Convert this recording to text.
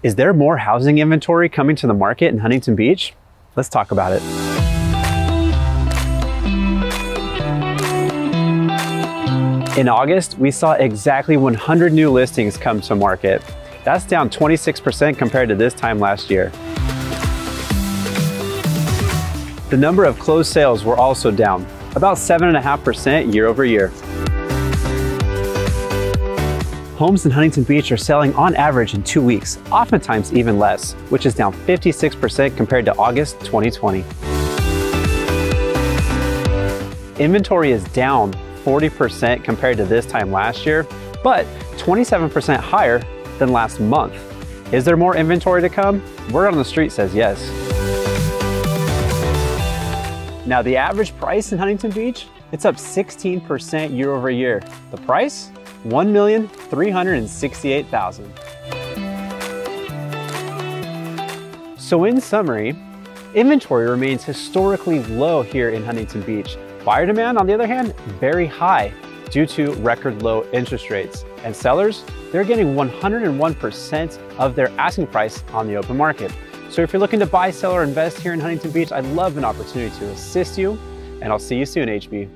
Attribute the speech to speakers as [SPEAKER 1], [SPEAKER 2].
[SPEAKER 1] Is there more housing inventory coming to the market in Huntington Beach? Let's talk about it. In August, we saw exactly 100 new listings come to market. That's down 26% compared to this time last year. The number of closed sales were also down, about 7.5% year over year. Homes in Huntington Beach are selling on average in two weeks, oftentimes even less, which is down 56% compared to August 2020. Inventory is down 40% compared to this time last year, but 27% higher than last month. Is there more inventory to come? Word on the street says yes. Now the average price in Huntington Beach, it's up 16% year over year. The price? 1,368,000. So in summary, inventory remains historically low here in Huntington Beach. Buyer demand, on the other hand, very high due to record low interest rates. And sellers, they're getting 101% of their asking price on the open market. So if you're looking to buy, sell, or invest here in Huntington Beach, I'd love an opportunity to assist you, and I'll see you soon, HB.